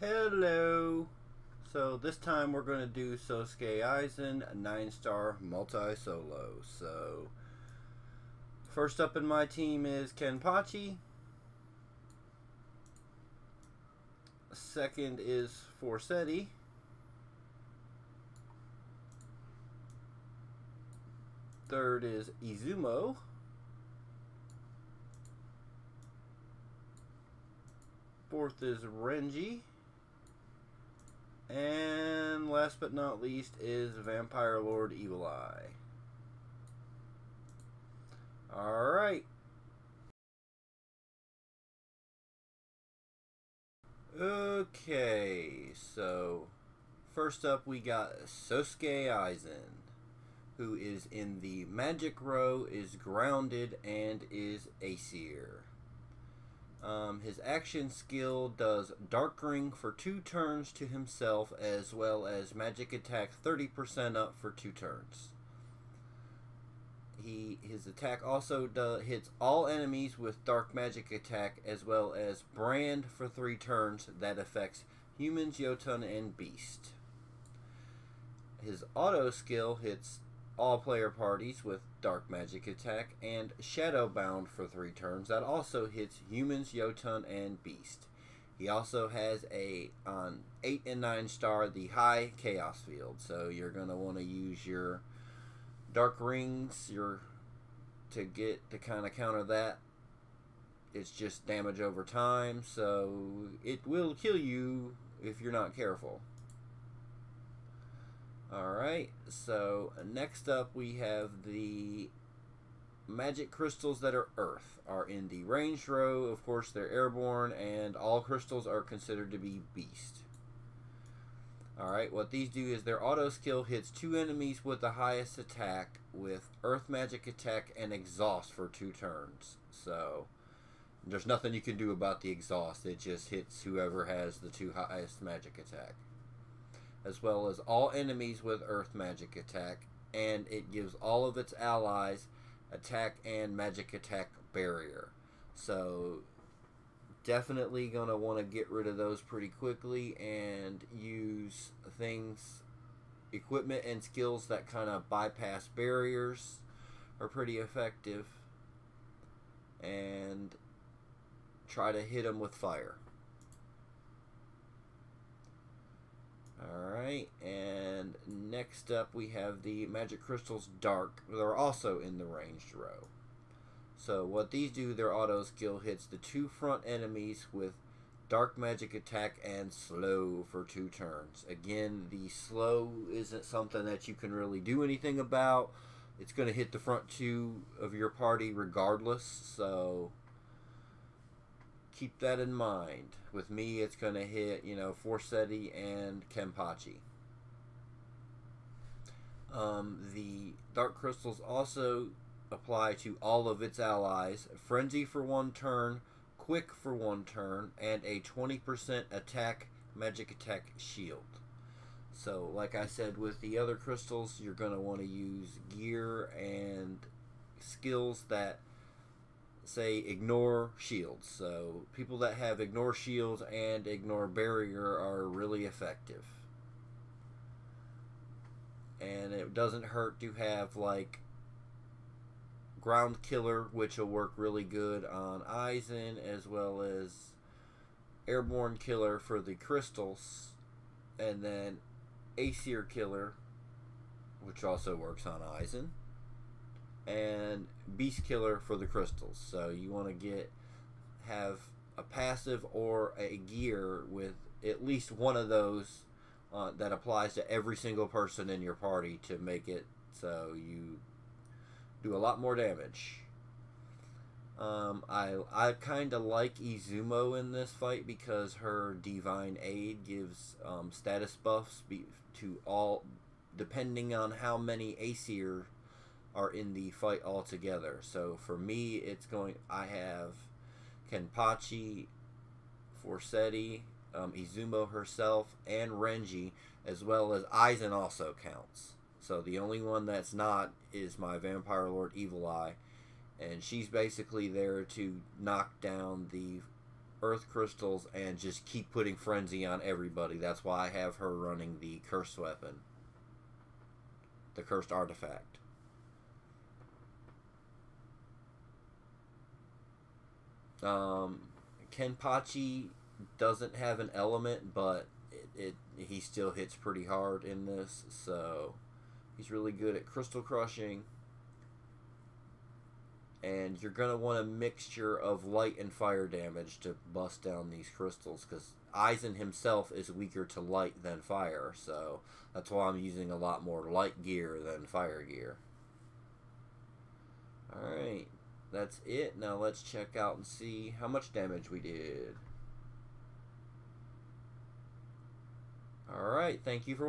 Hello. So this time we're going to do Sosuke Aizen, a 9-star multi-solo. So first up in my team is Kenpachi. Second is Forseti. Third is Izumo. Fourth is Renji. And last but not least is Vampire Lord Evil Eye. Alright. Okay, so first up we got Sosuke Aizen, who is in the Magic Row, is grounded, and is Aesir. Um, his action skill does Dark Ring for two turns to himself, as well as Magic Attack 30% up for two turns. He his attack also does, hits all enemies with Dark Magic Attack, as well as Brand for three turns that affects humans, Jotun, and Beast. His auto skill hits all player parties with Dark Magic Attack, and Shadowbound for three turns. That also hits humans, Jotun, and Beast. He also has a on eight and nine star the high Chaos Field, so you're gonna want to use your Dark Rings your to get to kind of counter that. It's just damage over time, so it will kill you if you're not careful. Alright, so next up we have the magic crystals that are earth are in the range row. Of course, they're airborne, and all crystals are considered to be beast. Alright, what these do is their auto skill hits two enemies with the highest attack with earth magic attack and exhaust for two turns. So, there's nothing you can do about the exhaust. It just hits whoever has the two highest magic attack as well as all enemies with earth magic attack, and it gives all of its allies attack and magic attack barrier. So definitely going to want to get rid of those pretty quickly and use things equipment and skills that kind of bypass barriers are pretty effective and try to hit them with fire. Alright, and next up we have the Magic Crystals Dark. They're also in the ranged row. So what these do, their auto skill hits the two front enemies with Dark Magic Attack and Slow for two turns. Again, the slow isn't something that you can really do anything about. It's going to hit the front two of your party regardless, so keep that in mind. With me, it's going to hit, you know, Forseti and Kenpachi. Um, the Dark Crystals also apply to all of its allies. Frenzy for one turn, Quick for one turn, and a 20% attack, magic attack shield. So, like I said, with the other crystals, you're going to want to use gear and skills that say ignore shields. So people that have ignore shields and ignore barrier are really effective. And it doesn't hurt to have like ground killer, which will work really good on Aizen, as well as airborne killer for the crystals, and then Aesir killer, which also works on Aizen and Beast Killer for the crystals. So you want to get have a passive or a gear with at least one of those uh, that applies to every single person in your party to make it so you do a lot more damage. Um, I I kind of like Izumo in this fight because her Divine Aid gives um, status buffs to all, depending on how many Aesir are in the fight altogether. So for me, it's going. I have Kenpachi, Forseti, um, Izumo herself, and Renji, as well as Aizen also counts. So the only one that's not is my Vampire Lord Evil Eye, and she's basically there to knock down the earth crystals and just keep putting frenzy on everybody. That's why I have her running the cursed weapon, the cursed artifact. Um, Kenpachi doesn't have an element, but it, it he still hits pretty hard in this, so he's really good at crystal crushing. And you're gonna want a mixture of light and fire damage to bust down these crystals, because Aizen himself is weaker to light than fire, so that's why I'm using a lot more light gear than fire gear. Alright, that's it. Now let's check out and see how much damage we did. Alright, thank you for